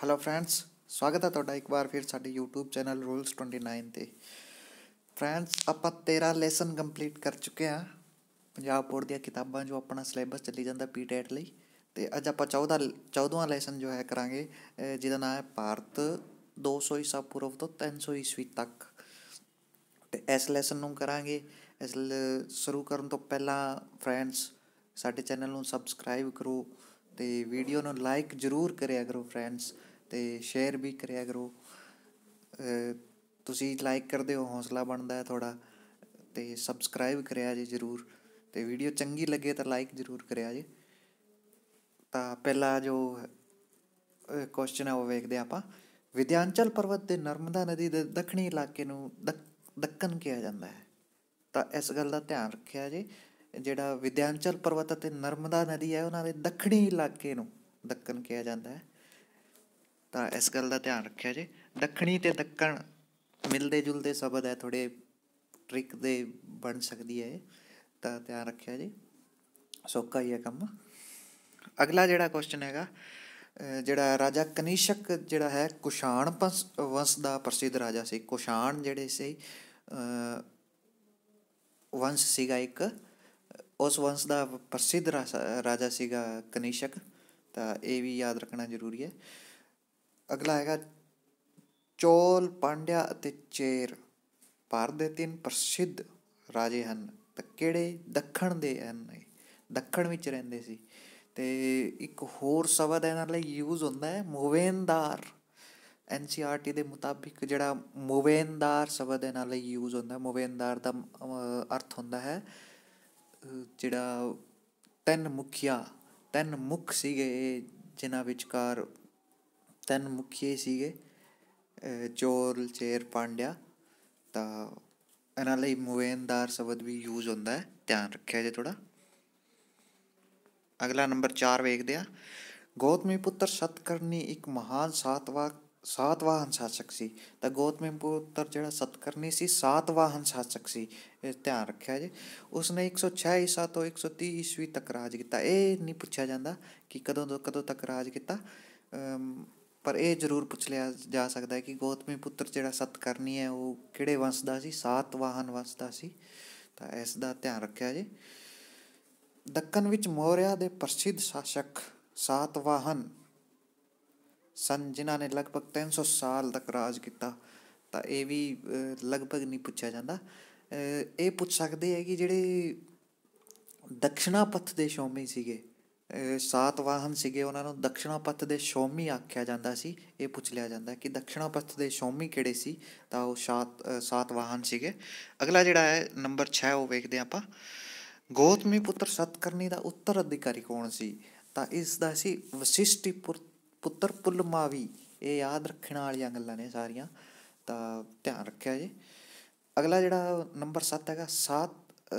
Hello friends ਸਵਾਗਤ ਹੈ ਤੁਹਾਡਾ ਇੱਕ ਵਾਰ ਫਿਰ ਸਾਡੇ YouTube ਚੈਨਲ ਰੂਲਸ 29 ਤੇ। ਫਰੈਂਡਸ ਆਪਾਂ 13 ਲੈਸਨ ਕੰਪਲੀਟ ਕਰ ਚੁੱਕੇ ਹਾਂ। ਪੰਜਾਬ ਬੋਰਡ ਦੀਆਂ ਕਿਤਾਬਾਂ ਜੋ ਆਪਣਾ ਸਿਲੇਬਸ ਚੱਲੀ ਜਾਂਦਾ ਪੀਟੈਟ ਲਈ। ਤੇ ਅੱਜ ਆਪਾਂ 14 14ਵਾਂ ਲੈਸਨ ਜੋ ਹੈ ਕਰਾਂਗੇ ਜਿਹਦਾ ਨਾਮ ਹੈ ਭਾਰਤ 200 ਈਸਾ ਪੂਰਵ ਤੋਂ 300 ਈਸਵੀ ਤੱਕ। ਤੇ ਇਸ ਲੈਸਨ ਨੂੰ ਕਰਾਂਗੇ। ਇਸ ਸ਼ੁਰੂ ਕਰਨ ਤੋਂ ਪਹਿਲਾਂ ਫਰੈਂਡਸ ਸਾਡੇ ਚੈਨਲ ਨੂੰ ਸਬਸਕ੍ਰਾਈਬ ਕਰੋ ਤੇ ਵੀਡੀਓ ਨੂੰ ਲਾਈਕ ਜ਼ਰੂਰ ਕਰਿਆ ਕਰੋ ਫਰੈਂਡਸ ਅਤੇ ਸ਼ੇਅਰ ਵੀ ਕਰਿਆ ਕਰੋ। ਤੁਸੀਂ ਲਾਈਕ ਕਰਦੇ ਹੋ, ਹੌਸਲਾ ਬਣਦਾ ਹੈ ਥੋੜਾ ਤੇ ਸਬਸਕ੍ਰਾਈਬ ਕਰਿਆ ਜੀ ਜ਼ਰੂਰ। ਅਤੇ ਵੀਡੀਓ ਚੰਗੀ ਲੱਗੇ ਤਾਂ ਲਾਈਕ ਜ਼ਰੂਰ ਕਰਿਆ ਜੀ। ਤਾਂ ਪਹਿਲਾ ਜੋ ਕੁਐਸਚਨ ਹੈ ਉਹ ਵੇਖਦੇ ਆਪਾਂ। ਵਿਦਿਆਂਚਲ ਪਰਬਤ ਦੇ ਨਰਮਦਾ ਨਦੀ ਦੇ ਦੱਖਣੀ ਇਲਾਕੇ ਨੂੰ ਦੱਕਣ ਕਿਹਾ ਜਾਂਦਾ ਹੈ। ਤਾਂ ਇਸ ਗੱਲ ਦਾ ਧਿਆਨ ਰੱਖਿਆ ਜੀ, ਜਿਹੜਾ ਵਿਦਿਆਂਚਲ ਪਰਬਤ ਅਤੇ ਨਰਮਦਾ ਨਦੀ ਹੈ, ਉਹਨਾਂ ਦੇ ਦੱਖਣੀ ਇਲਾਕੇ ਨੂੰ ਦੱਕਣ ਕਿਹਾ ਜਾਂਦਾ ਹੈ। ਤਾਂ ਇਸ ਗੱਲ ਦਾ ਧਿਆਨ ਰੱਖਿਆ ਜੇ। ਦੱਖਣੀ ਤੇ ਦੱਕਣ ਮਿਲਦੇ ਜੁਲਦੇ ਸ਼ਬਦ ਹੈ ਥੋੜੇ ਟ੍ਰਿਕ ਦੇ ਬਣ ਸਕਦੀ ਹੈ ਤਾਂ ਧਿਆਨ ਰੱਖਿਆ ਜੀ। ਸੌਖਾ ਹੀ ਹੈ ਕੰਮ। ਅਗਲਾ ਜਿਹੜਾ ਕੁਐਸਚਨ ਹੈਗਾ ਜਿਹੜਾ ਰਾਜਾ ਕਨਿਸ਼ਕ ਜਿਹੜਾ ਹੈ, ਕੁਸ਼ਾਣ ਵੰਸ਼ ਦਾ ਪ੍ਰਸਿੱਧ ਰਾਜਾ ਸੀ। ਕੁਸ਼ਾਣ ਜਿਹੜੇ ਸੀ ਵੰਸ਼ ਸੀਗਾ ਇੱਕ। ਉਸ ਵੰਸ਼ ਦਾ ਪ੍ਰਸਿੱਧ ਰਾਜਾ ਸੀਗਾ ਕਨਿਸ਼ਕ। ਤਾਂ ਇਹ ਵੀ ਯਾਦ ਰੱਖਣਾ ਜ਼ਰੂਰੀ ਹੈ। ਅਗਲਾ ਹੈਗਾ ਚੋਲ, ਪਾਂਡਿਆ ਅਤੇ ਚੇਰ। ਭਾਰਤ ਦੇ ਤਿੰਨ ਪ੍ਰਸਿੱਧ ਰਾਜੇ ਹਨ। ਤਾਂ ਕਿਹੜੇ? ਦੱਖਣ ਦੇ ਹਨ ਦੱਖਣ ਵਿੱਚ ਰਹਿੰਦੇ ਸੀ। ਤੇ ਇੱਕ ਹੋਰ ਸ਼ਬਦ ਇਹਨਾਂ ਲਈ ਯੂਜ਼ ਹੁੰਦਾ ਹੈ, ਮੋਵੇਂਦਾਰ। ਐਨਸੀਆਰਟੀ ਦੇ ਮੁਤਾਬਿਕ ਜਿਹੜਾ ਮੋਵੇਂਦਾਰ ਸ਼ਬਦ ਇਹਨਾਂ ਲਈ ਯੂਜ਼ ਹੁੰਦਾ ਹੈ, ਮੋਵੇਂਦਾਰ ਦਾ ਅਰਥ ਹੁੰਦਾ ਹੈ ਜਿਹੜਾ ਤਿੰਨ ਮੁਖੀਆ, ਤਿੰਨ ਮੁਖ ਸੀਗੇ ਜਿਨ੍ਹਾਂ ਵਿਚਕਾਰ ਤਿੰਨ ਮੁਖੀ ਸੀਗੇ ਚੋਲ, ਚੇਰ, ਪਾਂਡਿਆ। ਤਾਂ ਇਹਨਾਂ ਲਈ ਮੁਵੇਂਦਾਰ ਸ਼ਬਦ ਵੀ ਯੂਜ਼ ਹੁੰਦਾ ਹੈ, ਧਿਆਨ ਰੱਖਿਆ ਜੇ ਥੋੜਾ ਅਗਲਾ ਨੰਬਰ 4 ਵੇਖਦੇ ਆ ਗੌਤਮੀ ਪੁੱਤਰ ਸਤਕਰਨੀ ਇੱਕ ਮਹਾਨ ਸਾਤਵਾ, ਸਾਤਵਾਹਨ ਸ਼ਾਸਕ ਸੀ। ਤਾਂ ਗੌਤਮੀ ਪੁੱਤਰ ਜਿਹੜਾ ਸਤਕਰਨੀ ਸੀ, ਸਾਤਵਾਹਨ ਸ਼ਾਸਕ ਸੀ। ਇਹ ਧਿਆਨ ਰੱਖਿਆ ਜੇ। ਉਸਨੇ 106 ਈਸਾ ਤੋਂ 130 ਈਸਵੀ ਤੱਕ ਰਾਜ ਕੀਤਾ। ਇਹ ਨਹੀਂ ਪੁੱਛਿਆ ਜਾਂਦਾ ਕਿ ਕਦੋਂ ਤੋਂ ਕਦੋਂ ਤੱਕ ਰਾਜ ਕੀਤਾ। ਪਰ ਇਹ ਜ਼ਰੂਰ ਪੁੱਛ ਲਿਆ ਜਾ ਸਕਦਾ ਹੈ ਕਿ ਗੌਤਮੀ ਪੁੱਤਰ ਜਿਹੜਾ ਸਤਕਰਨੀ ਹੈ, ਉਹ ਕਿਹੜੇ ਵੰਸ਼ ਦਾ ਸੀ? ਸਾਤਵਾਹਨ ਵੰਸ਼ ਦਾ ਸੀ। ਤਾਂ ਇਸ ਦਾ ਧਿਆਨ ਰੱਖਿਆ ਜੀ। ਦੱਖਣ ਵਿੱਚ ਮੌਰਿਆ ਦੇ ਪ੍ਰਸਿੱਧ ਸ਼ਾਸਕ ਸਾਤਵਾਹਨ ਸਨ, ਜਿਨ੍ਹਾਂ ਨੇ ਲਗਭਗ 300 ਸਾਲ ਤੱਕ ਰਾਜ ਕੀਤਾ। ਤਾਂ ਇਹ ਵੀ ਲਗਭਗ ਨਹੀਂ ਪੁੱਛਿਆ ਜਾਂਦਾ। ਇਹ ਪੁੱਛ ਸਕਦੇ ਹੈ ਕਿ ਜਿਹੜੇ ਦਕਸ਼ਣਾ ਪੱਥ ਦੇ ਸ਼ੌਮੀ ਸੀਗੇ ਸਾਤਵਾਹਨ ਸੀਗੇ, ਉਹਨਾਂ ਨੂੰ ਦਕਸ਼ਣਾ ਪੱਥ ਦੇ ਸ਼ੌਮੀ ਆਖਿਆ ਜਾਂਦਾ ਸੀ। ਇਹ ਪੁੱਛ ਲਿਆ ਜਾਂਦਾ ਕਿ ਦਕਸ਼ਣਾ ਪੱਥ ਦੇ ਸ਼ੌਮੀ ਕਿਹੜੇ ਸੀ? ਤਾਂ ਉਹ ਸਾਤ ਸਾਤਵਾਹਨ ਸੀਗੇ। ਅਗਲਾ ਜਿਹੜਾ ਹੈ, ਨੰਬਰ 6 ਉਹ ਵੇਖਦੇ ਆਪਾਂ। ਗੋਤਮੀ ਪੁੱਤਰ ਸਤਕਰਨੀ ਦਾ ਉੱਤਰ ਅਧਿਕਾਰੀ ਕੌਣ ਸੀ? ਤਾਂ ਇਸ ਦਾ ਸੀ ਵਸਿਸ਼ਟੀ ਪੁੱਤਰ ਪੁਲਮਾਵੀ। ਇਹ ਯਾਦ ਰੱਖਣ ਵਾਲੀਆਂ ਗੱਲਾਂ ਨੇ ਸਾਰੀਆਂ। ਤਾਂ ਧਿਆਨ ਰੱਖਿਆ ਜੀ। ਅਗਲਾ ਜਿਹੜਾ ਨੰਬਰ 7 ਹੈਗਾ, ਸਾਤ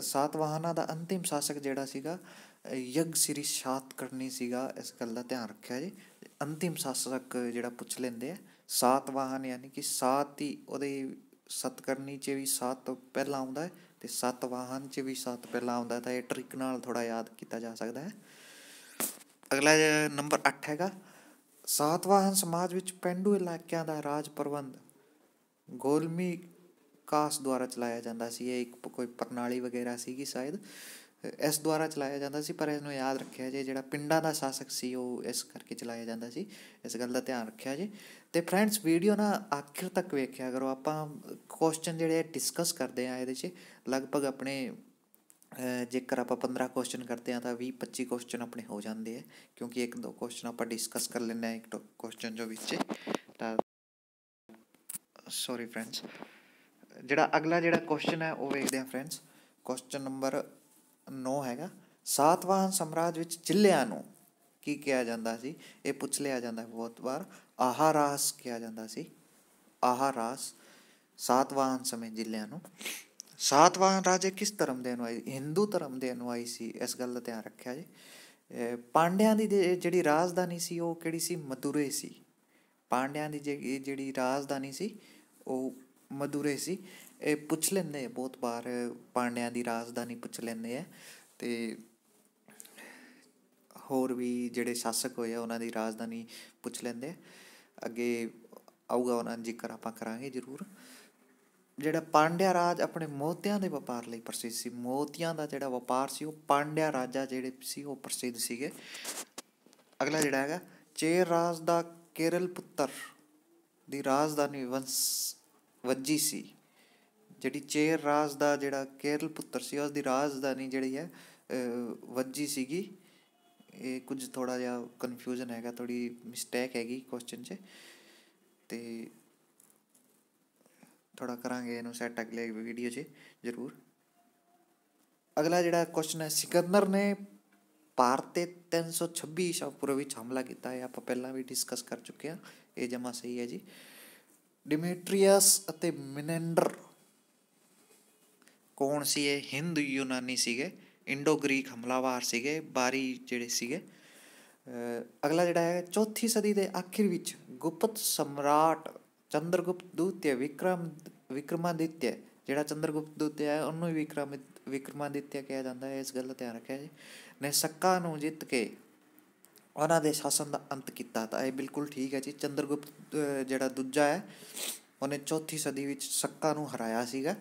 ਸਾਤਵਾਹਨਾ ਦਾ ਅੰਤਿਮ ਸ਼ਾਸਕ ਜਿਹੜਾ ਸੀਗਾ ਯਗ ਸ੍ਰੀ ਸਾਤ ਕਰਨੀ ਸੀਗਾ, ਇਸ ਗੱਲ ਦਾ ਧਿਆਨ ਰੱਖਿਆ ਜੀ। ਅੰਤਿਮ ਸ਼ਾਸਕ ਜਿਹੜਾ ਪੁੱਛ ਲੈਂਦੇ ਆ ਸਾਤਵਾਹਨ ਯਾਨੀ ਕਿ ਸਾਤ ਹੀ ਉਹਦੇ ਸਤਕਰਨੀ 'ਚ ਵੀ ਸਾਤ ਪਹਿਲਾਂ ਆਉਂਦਾ ਹੈ ਤੇ ਸਤਵਾਹਨ 'ਚ ਵੀ ਸਾਤ ਪਹਿਲਾਂ ਆਉਂਦਾ ਤਾਂ ਇਹ ਟ੍ਰਿਕ ਨਾਲ ਥੋੜਾ ਯਾਦ ਕੀਤਾ ਜਾ ਸਕਦਾ ਹੈ। ਅਗਲਾ ਨੰਬਰ 8 ਹੈਗਾ। ਸਾਤਵਾਹਨ ਸਮਾਜ ਵਿੱਚ ਪਿੰਡੂ ਇਲਾਕਿਆਂ ਦਾ ਰਾਜ ਪ੍ਰਬੰਧ ਗੋਲਮੀ ਕਾਸ ਦੁਆਰਾ ਚਲਾਇਆ ਜਾਂਦਾ ਸੀ। ਇਹ ਇੱਕ ਕੋਈ ਪ੍ਰਣਾਲੀ ਵਗੈਰਾ ਸੀਗੀ ਸ਼ਾਇਦ। ਇਸ ਦੁਆਰਾ ਚਲਾਇਆ ਜਾਂਦਾ ਸੀ, ਪਰ ਇਸ ਨੂੰ ਯਾਦ ਰੱਖਿਆ ਜੇ, ਜਿਹੜਾ ਪਿੰਡਾਂ ਦਾ ਸ਼ਾਸਕ ਸੀ, ਉਹ ਇਸ ਕਰਕੇ ਚਲਾਇਆ ਜਾਂਦਾ ਸੀ। ਇਸ ਗੱਲ ਦਾ ਧਿਆਨ ਰੱਖਿਆ ਜੇ। ਤੇ ਫਰੈਂਡਸ ਵੀਡੀਓ ਨਾ ਆਖਿਰ ਤੱਕ ਵੇਖਿਆ ਕਰੋ। ਆਪਾਂ ਕੁਐਸਚਨ ਜਿਹੜੇ ਡਿਸਕਸ ਕਰਦੇ ਆ ਇਹਦੇ 'ਚ। ਲਗਭਗ ਆਪਣੇ ਜੇਕਰ ਆਪਾਂ 15 ਕੁਐਸਚਨ ਕਰਦੇ ਆ, ਤਾਂ 20 25 ਕੁਐਸਚਨ ਆਪਣੇ ਹੋ ਜਾਂਦੇ ਆ। ਕਿਉਂਕਿ ਇੱਕ ਦੋ ਕੁਐਸਚਨ ਆਪਾਂ ਡਿਸਕਸ ਕਰ ਲੈਂਦੇ ਆ, ਇੱਕ ਕੁਐਸਚਨ ਜੋ ਵਿੱਚ ਤਾਂ ਸੌਰੀ ਫਰੈਂਡਸ ਜਿਹੜਾ ਅਗਲਾ ਜਿਹੜਾ ਕੁਐਸਚਨ ਹੈ, ਉਹ ਵੇਖਦੇ ਆ ਫਰੈਂਡਸ ਕੁਐਸਚਨ ਨੰਬਰ 9 ਹੈਗਾ। ਸਾਤਵਾਹਨ ਸਮਰਾਜ ਵਿੱਚ ਜ਼ਿਲ੍ਹਿਆਂ ਨੂੰ ਕੀ ਕਿਹਾ ਜਾਂਦਾ ਸੀ? ਇਹ ਪੁੱਛ ਲਿਆ ਜਾਂਦਾ ਬਹੁਤ ਵਾਰ। ਆਹਾਰਾਸ ਕਿਹਾ ਜਾਂਦਾ ਸੀ। ਆਹਾਰਾਸ ਸਾਤਵਾਹਨ ਸਮੇਂ ਜ਼ਿਲ੍ਹਿਆਂ ਨੂੰ। ਸਾਤਵਾਹਨ ਰਾਜੇ ਕਿਸ ਧਰਮ ਦੇ ਅਨੁਆਈ, ਹਿੰਦੂ ਧਰਮ ਦੇ ਅਨੁਆਈ ਸੀ? ਇਸ ਗੱਲ ਦਾ ਧਿਆਨ ਰੱਖਿਆ ਜੀ। ਪਾਂਡਿਆਂ ਦੀ ਜਿਹੜੀ ਰਾਜਧਾਨੀ ਸੀ, ਉਹ ਕਿਹੜੀ ਸੀ? ਮਦੁਰੇ ਸੀ। ਪਾਂਡਿਆਂ ਦੀ ਜਿਹੜੀ ਰਾਜਧਾਨੀ ਸੀ, ਉਹ ਮਦੁਰੇ ਸੀ। ਇਹ ਪੁੱਛ ਲੈਂਦੇ ਬਹੁਤ ਵਾਰ, ਪਾਂਡਿਆਂ ਦੀ ਰਾਜਧਾਨੀ ਪੁੱਛ ਲੈਂਦੇ ਆ। ਅਤੇ ਹੋਰ ਵੀ ਜਿਹੜੇ ਸ਼ਾਸਕ ਹੋਏ ਆ, ਉਹਨਾਂ ਦੀ ਰਾਜਧਾਨੀ ਪੁੱਛ ਲੈਂਦੇ ਅੱਗੇ ਆਊਗਾ ਉਹਨਾਂ ਦਾ ਜ਼ਿਕਰ ਆਪਾਂ ਕਰਾਂਗੇ ਜ਼ਰੂਰ। ਜਿਹੜਾ ਪਾਂਡਿਆ ਰਾਜ ਆਪਣੇ ਮੋਤਿਆਂ ਦੇ ਵਪਾਰ ਲਈ ਪ੍ਰਸਿੱਧ ਸੀ, ਮੋਤੀਆਂ ਦਾ ਜਿਹੜਾ ਵਪਾਰ ਸੀ, ਉਹ ਪਾਂਡਿਆ ਰਾਜਾ ਜਿਹੜੇ ਸੀ, ਉਹ ਪ੍ਰਸਿੱਧ ਸੀਗੇ। ਅਗਲਾ ਜਿਹੜਾ ਹੈਗਾ, ਚੇਰ ਰਾਜ ਦਾ ਕੇਰਲ ਪੁੱਤਰ ਦੀ ਰਾਜਧਾਨੀ ਵੰਸ ਵੱਜੀ ਸੀ। ਜਿਹੜੀ ਚੇਰ ਰਾਜ ਦਾ ਜਿਹੜਾ ਕੇਰਲ ਪੁੱਤਰ ਸੀ ਉਸ ਦੀ ਰਾਜਧਾਨੀ ਜਿਹੜੀ ਹੈ ਵੱਜੀ ਸੀਗੀ। ਇਹ ਕੁਝ ਥੋੜਾ ਜਿਹਾ ਕਨਫਿਊਜ਼ਨ ਹੈਗਾ ਥੋੜੀ ਮਿਸਟੇਕ ਹੈਗੀ ਕੁਐਸਚਨ 'ਚ। ਤੇ ਥੋੜਾ ਕਰਾਂਗੇ ਇਹਨੂੰ ਸੈੱਟ ਅਗਲੇ ਵੀਡੀਓ 'ਚ, ਜ਼ਰੂਰ। ਅਗਲਾ ਜਿਹੜਾ ਕੁਐਸਚਨ ਹੈ, ਸਿਕੰਦਰ ਨੇ ਭਾਰਤ ਤੇ 326 ਈਸਾ ਪੂਰਵ ਵਿੱਚ ਹਮਲਾ ਕੀਤਾ। ਹੈ ਆਪਾਂ ਪਹਿਲਾਂ ਵੀ ਡਿਸਕਸ ਕਰ ਚੁੱਕੇ ਹਾਂ। ਇਹ ਜਮਾ ਸਹੀ ਹੈ ਜੀ। ਡਿਮੇਟਰੀਅਸ ਅਤੇ ਮਿਨੈਂਡਰ ਕੌਣ ਸੀ ਇਹ ਹਿੰਦ, ਯੂਨਾਨੀ ਸੀਗੇ, ਇੰਡੋ ਗ੍ਰੀਕ ਹਮਲਾਵਰ ਸੀਗੇ, ਬਾਰੀ ਜਿਹੜੇ ਸੀਗੇ। ਅਗਲਾ ਜਿਹੜਾ ਹੈ, ਚੌਥੀ ਸਦੀ ਦੇ ਆਖਿਰ ਵਿੱਚ ਗੁਪਤ ਸਮਰਾਟ ਚੰਦਰਗੁਪਤ ਦੂਤਿਆ ਵਿਕਰਮ, ਵਿਕਰਮਾਦਿੱਤਿਆ, ਜਿਹੜਾ ਚੰਦਰਗੁਪਤ ਦੂਤਿਆ ਹੈ, ਉਹਨੂੰ ਵਿਕਰਮ ਵਿਕਰਮਾਦਿੱਤਿਆ ਕਿਹਾ ਜਾਂਦਾ ਹੈ, ਇਸ ਗੱਲ ਦਾ ਧਿਆਨ ਰੱਖਿਆ ਜੀ। ਨੇ ਸੱਕਾ ਨੂੰ ਜਿੱਤ ਕੇ ਉਹਨਾਂ ਦੇ ਸ਼ਾਸਨ ਦਾ ਅੰਤ ਕੀਤਾ ਤਾਂ ਇਹ ਬਿਲਕੁਲ ਠੀਕ ਹੈ ਜੀ। ਚੰਦਰਗੁਪਤ ਜਿਹੜਾ ਦੂਜਾ ਹੈ, ਉਹਨੇ ਚੌਥੀ ਸਦੀ ਵਿੱਚ ਸੱਕਾ ਨੂੰ ਹਰਾਇਆ ਸੀਗਾ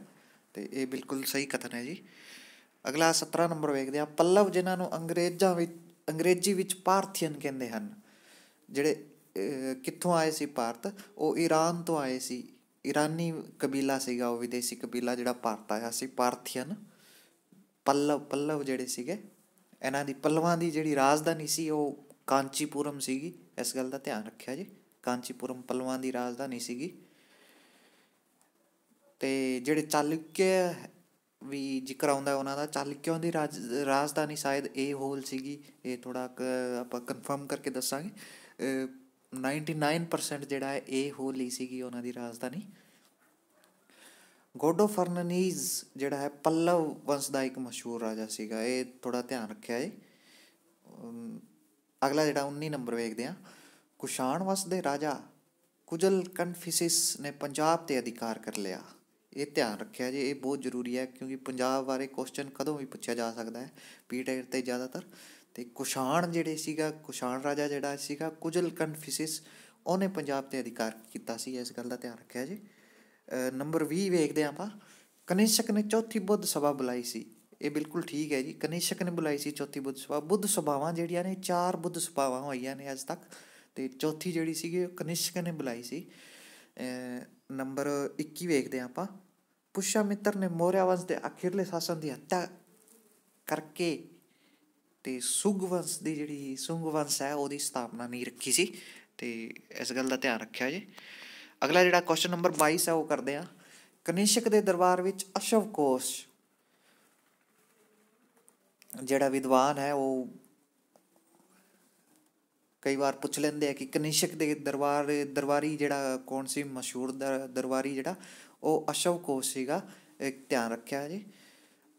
ਤੇ ਇਹ ਬਿਲਕੁਲ ਸਹੀ ਕਥਨ ਹੈ ਜੀ। ਅਗਲਾ 17 ਨੰਬਰ ਵੇਖਦੇ ਆ ਪੱਲਵ ਜਿਨ੍ਹਾਂ ਨੂੰ ਅੰਗਰੇਜ਼ਾਂ ਵਿੱਚ, ਅੰਗਰੇਜ਼ੀ ਵਿੱਚ ਪਾਰਥੀਅਨ ਕਹਿੰਦੇ ਹਨ, ਜਿਹੜੇ ਕਿੱਥੋਂ ਆਏ ਸੀ ਭਾਰਤ? ਉਹ ਈਰਾਨ ਤੋਂ ਆਏ ਸੀ। ਈਰਾਨੀ ਕਬੀਲਾ ਸੀਗਾ, ਉਹ ਵਿਦੇਸ਼ੀ ਕਬੀਲਾ ਜਿਹੜਾ ਭਾਰਤ ਆਇਆ ਸੀ ਪਾਰਥੀਅਨ ਪੱਲਵ ਪੱਲਵ ਜਿਹੜੇ ਸੀਗੇ, ਇਹਨਾਂ ਦੀ, ਪੱਲਵਾਂ ਦੀ ਜਿਹੜੀ ਰਾਜਧਾਨੀ ਸੀ, ਉਹ ਕਾਂਚੀਪੁਰਮ ਸੀਗੀ, ਇਸ ਗੱਲ ਦਾ ਧਿਆਨ ਰੱਖਿਆ ਜੀ। ਕਾਂਚੀਪੁਰਮ ਪੱਲਵਾਂ ਦੀ ਰਾਜਧਾਨੀ ਸੀਗੀ। ਤੇ ਜਿਹੜੇ ਚਾਲੁਕਿਆ ਵੀ ਜ਼ਿਕਰ ਆਉਂਦਾ ਉਹਨਾਂ ਦਾ, ਚਾਲੁਕਿਆਂ ਦੀ ਰਾਜਧਾਨੀ ਸ਼ਾਇਦ ਇਹ ਹੋਲ ਸੀਗੀ। ਇਹ ਥੋੜਾ ਆਪਾਂ ਕਨਫਰਮ ਕਰਕੇ ਦੱਸਾਂਗੇ। 99% ਜਿਹੜਾ ਹੈ ਇਹ ਹੋਲ ਹੀ ਸੀਗੀ ਉਹਨਾਂ ਦੀ ਰਾਜਧਾਨੀ। ਗੋਡੋ ਫਰਨਨੀਜ਼ ਜਿਹੜਾ ਹੈ ਪੱਲਵ ਵੰਸ਼ ਦਾ ਇੱਕ ਮਸ਼ਹੂਰ ਰਾਜਾ ਸੀਗਾ। ਇਹ ਥੋੜਾ ਧਿਆਨ ਰੱਖਿਆ ਹੈ ਅਗਲਾ ਜਿਹੜਾ 19 ਨੰਬਰ ਵੇਖਦੇ ਆ ਕੁਸ਼ਾਣ ਵੰਸ਼ ਦੇ ਰਾਜਾ ਕੁਜਲ ਕਨਫਿਸਿਸ ਨੇ ਪੰਜਾਬ ਤੇ ਅਧਿਕਾਰ ਕਰ ਲਿਆ। ਇਹ ਧਿਆਨ ਰੱਖਿਆ ਜੀ, ਇਹ ਬਹੁਤ ਜ਼ਰੂਰੀ ਹੈ ਕਿਉਂਕਿ ਪੰਜਾਬ ਬਾਰੇ ਕੁਐਸਚਨ ਕਦੋਂ ਵੀ ਪੁੱਛਿਆ ਜਾ ਸਕਦਾ ਹੈ ਪੀਟੈਟ ਤੇ ਜ਼ਿਆਦਾਤਰ। ਤੇ ਕੁਸ਼ਾਣ ਜਿਹੜੇ ਸੀਗਾ, ਕੁਸ਼ਾਣ ਰਾਜਾ ਜਿਹੜਾ ਸੀਗਾ ਕੁਜਲ ਕਨਫਿਸਿਸ ਉਹਨੇ ਪੰਜਾਬ ਤੇ ਅਧਿਕਾਰ ਕੀਤਾ ਸੀ। ਇਸ ਗੱਲ ਦਾ ਧਿਆਨ ਰੱਖਿਆ ਜੀ। ਨੰਬਰ 20 ਵੇਖਦੇ ਆਪਾਂ। ਕਨਿਸ਼ਕ ਨੇ ਚੌਥੀ ਬੁੱਧ ਸਭਾ ਬੁਲਾਈ ਸੀ। ਇਹ ਬਿਲਕੁਲ ਠੀਕ ਹੈ ਜੀ। ਕਨਿਸ਼ਕ ਨੇ ਬੁਲਾਈ ਸੀ ਚੌਥੀ ਬੁੱਧ ਸੁਭਾਅ ਬੁੱਧ ਸੁਭਾਵਾਂ ਜਿਹੜੀਆਂ ਨੇ, ਚਾਰ ਬੁੱਧ ਸਭਾਵਾਂ ਹੋਈਆਂ ਨੇ ਅੱਜ ਤੱਕ। ਤੇ ਚੌਥੀ ਜਿਹੜੀ ਸੀਗੀ ਕਨਿਸ਼ਕ ਨੇ ਬੁਲਾਈ ਸੀ। ਨੰਬਰ 21 ਵੇਖਦੇ ਆਪਾਂ। ਪੁਸ਼ਾਮਿੱਤਰ ਨੇ ਮੌਰਿਆ ਵੰਸ਼ ਦੇ ਅਖੀਰਲੇ ਸ਼ਾਸਨ ਦੀ ਹੱਤਿਆ ਕਰਕੇ ਤੇ ਸੁਗਵੰਸ਼ ਦੀ ਜਿਹੜੀ ਸੁੰਗਵੰਸ਼ ਹੈ, ਉਹਦੀ ਸਥਾਪਨਾ ਨਹੀਂ ਰੱਖੀ ਸੀ। ਤੇ ਇਸ ਗੱਲ ਦਾ ਧਿਆਨ ਰੱਖਿਆ ਜੀ। ਅਗਲਾ ਜਿਹੜਾ ਕੁਐਸਚਨ ਨੰਬਰ 22 ਹੈ, ਉਹ ਕਰਦੇ ਆ ਕਨਿਸ਼ਕ ਦੇ ਦਰਬਾਰ ਵਿੱਚ ਅਸ਼ਵਕੋਸ਼ ਜਿਹੜਾ ਵਿਦਵਾਨ ਹੈ, ਉਹ ਕਈ ਵਾਰ ਪੁੱਛ ਲੈਂਦੇ ਆ ਕਿ ਕਨਿਸ਼ਕ ਦੇ ਦਰਬਾਰ, ਦਰਬਾਰੀ ਜਿਹੜਾ ਕੌਣ ਸੀ? ਮਸ਼ਹੂਰ ਦਰਬਾਰੀ ਜਿਹੜਾ, ਉਹ ਅਸ਼ਵਕੋਸ਼ ਸੀਗਾ। ਧਿਆਨ ਰੱਖਿਆ ਜੀ।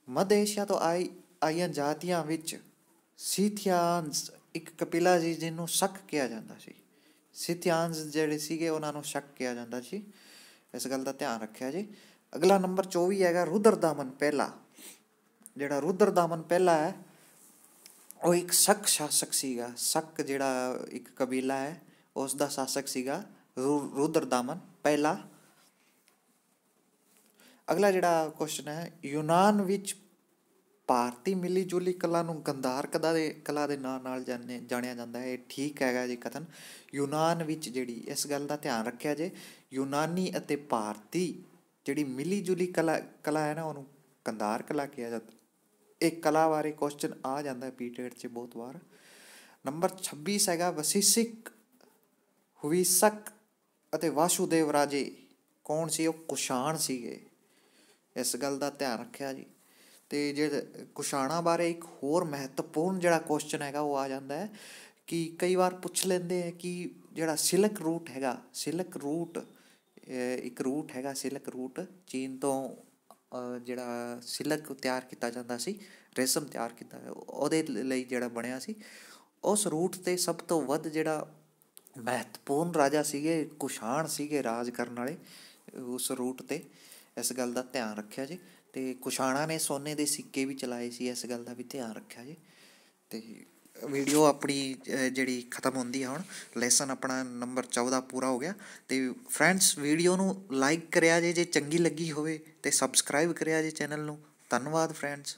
ਮੱਧ ਏਸ਼ੀਆ ਤੋਂ ਆਈ, ਆਈਆਂ ਜਾਤੀਆਂ ਵਿੱਚ ਸੀਥਿਆਨਸ, ਇੱਕ ਕਪਿਲਾ ਜੀ ਜਿਹਨੂੰ ਸ਼ੱਕ ਕਿਹਾ ਜਾਂਦਾ ਸੀ। ਸੀਥਿਆਨਸ ਜਿਹੜੇ ਸੀਗੇ, ਉਹਨਾਂ ਨੂੰ ਸ਼ੱਕ ਕਿਹਾ ਜਾਂਦਾ ਸੀ। ਇਸ ਗੱਲ ਦਾ ਧਿਆਨ ਰੱਖਿਆ ਜੀ। ਅਗਲਾ ਨੰਬਰ 24 ਹੈਗਾ, ਰੁਦਰ ਰੁਦਰਦਾਮਨ ਪਹਿਲਾ। ਜਿਹੜਾ ਰੁਦਰ ਦਾਮਨ ਪਹਿਲਾ ਹੈ, ਉਹ ਇੱਕ ਸ਼ੱਕ ਸ਼ਾਸਕ ਸੀਗਾ। ਸ਼ੱਕ ਜਿਹੜਾ ਇੱਕ ਕਬੀਲਾ ਹੈ ਉਸ ਦਾ ਸ਼ਾਸਕ ਸੀਗਾ ਰੁਦਰ ਦਾਮਨ ਪਹਿਲਾ। ਅਗਲਾ ਜਿਹੜਾ ਕੁਐਸਚਨ ਹੈ, ਯੂਨਾਨ ਵਿੱਚ ਭਾਰਤੀ ਮਿਲੀ ਜੁਲੀ ਕਲਾ ਨੂੰ ਗੰਧਾਰ ਕਲਾ ਦੇ ਕਲਾ ਦੇ ਨਾਂ ਨਾਲ ਜਾਣੇ, ਜਾਣਿਆ ਜਾਂਦਾ ਹੈ। ਇਹ ਠੀਕ ਹੈਗਾ ਜੀ ਕਥਨ। ਯੂਨਾਨ ਵਿੱਚ ਜਿਹੜੀ, ਇਸ ਗੱਲ ਦਾ ਧਿਆਨ ਰੱਖਿਆ ਜੇ, ਯੂਨਾਨੀ ਅਤੇ ਭਾਰਤੀ ਜਿਹੜੀ ਮਿਲੀ ਜੁਲੀ ਕਲਾ ਕਲਾ ਹੈ ਨਾ, ਉਹਨੂੰ ਗੰਧਾਰ ਕਲਾ ਕਿਹਾ ਜਾਂਦਾ ਇਹ ਕਲਾ ਬਾਰੇ ਕੁਐਸਚਨ ਆ ਜਾਂਦਾ ਹੈ ਪੀਟੀਐਟ 'ਚ ਬਹੁਤ ਵਾਰ। ਨੰਬਰ 26 ਹੈਗਾ ਵਸਿਸਿਕ, ਹੁਵਿਸਕ ਅਤੇ ਵਾਸ਼ੂਦੇਵ ਰਾਜੇ। ਕੌਣ ਸੀ? ਉਹ ਕੁਸ਼ਾਣ ਸੀਗੇ। ਇਸ ਗੱਲ ਦਾ ਧਿਆਨ ਰੱਖਿਆ ਜੀ। ਤੇ ਜੇ ਕੁਸ਼ਾਣਾ ਬਾਰੇ ਇੱਕ ਹੋਰ ਮਹੱਤਵਪੂਰਨ ਜਿਹੜਾ ਕੁਐਸਚਨ ਹੈਗਾ ਉਹ ਆ ਜਾਂਦਾ ਹੈ ਕਿ ਕਈ ਵਾਰ ਪੁੱਛ ਲੈਂਦੇ ਆ ਕਿ ਜਿਹੜਾ ਸਿਲਕ ਰੂਟ ਹੈਗਾ, ਸਿਲਕ ਰੂਟ ਇੱਕ ਰੂਟ ਹੈਗਾ, ਸਿਲਕ ਰੂਟ ਚੀਨ ਤੋਂ ਜਿਹੜਾ ਸਿਲਕ ਤਿਆਰ ਕੀਤਾ ਜਾਂਦਾ ਸੀ, ਰੇਸ਼ਮ ਤਿਆਰ ਕੀਤਾ ਉਹਦੇ ਲਈ ਜਿਹੜਾ ਬਣਿਆ ਸੀ, ਉਸ ਰੂਟ ਤੇ ਸਭ ਤੋਂ ਵੱਧ ਜਿਹੜਾ ਮਹੱਤਵਪੂਰਨ ਰਾਜਾ ਸੀਗੇ, ਕੁਸ਼ਾਣ ਸੀਗੇ ਰਾਜ ਕਰਨ ਵਾਲੇ, ਉਸ ਰੂਟ ਤੇ, ਇਸ ਗੱਲ ਦਾ ਧਿਆਨ ਰੱਖਿਆ ਜੀ, ਤੇ ਕੁਸ਼ਾਣਾ ਨੇ ਸੋਨੇ ਦੇ ਸਿੱਕੇ ਵੀ ਚਲਾਏ ਸੀ, ਇਸ ਗੱਲ ਦਾ ਵੀ ਧਿਆਨ ਰੱਖਿਆ ਜੀ, ਤੇ ਵੀਡੀਓ ਆਪਣੀ ਜਿਹੜੀ ਖਤਮ ਹੁੰਦੀ ਆ ਹੁਣ ਲੈਸਨ ਆਪਣਾ ਨੰਬਰ 14 ਪੂਰਾ ਹੋ ਗਿਆ। ਤੇ ਫਰੈਂਡਸ ਵੀਡੀਓ ਨੂੰ ਲਾਈਕ ਕਰਿਆ ਜੇ ਜੇ ਚੰਗੀ ਲੱਗੀ ਹੋਵੇ ਤੇ ਸਬਸਕ੍ਰਾਈਬ ਕਰਿਆ ਜੇ ਚੈਨਲ ਨੂੰ। ਧੰਨਵਾਦ ਫਰੈਂਡਸ